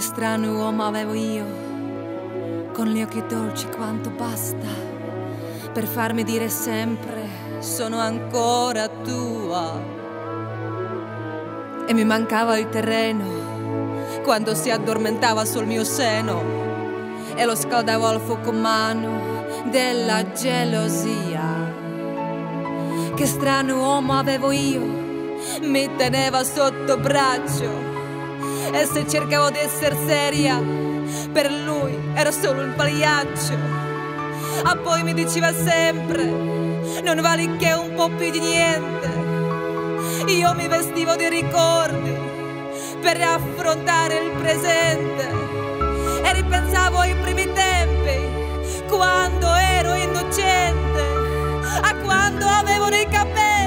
Strano uomo avevo io, con gli occhi dolci quanto basta, per farmi dire sempre sono ancora tua. E mi mancava il terreno quando si addormentava sul mio seno e lo scaldavo al fuoco mano della gelosia. Che strano uomo avevo io, mi teneva sotto braccio e se cercavo di essere seria, per lui ero solo un pagliaccio. Ah, poi mi diceva sempre, non vali che un po' più di niente. Io mi vestivo di ricordi per affrontare il presente e ripensavo ai primi tempi, quando ero innocente, a quando avevo nei capelli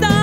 mi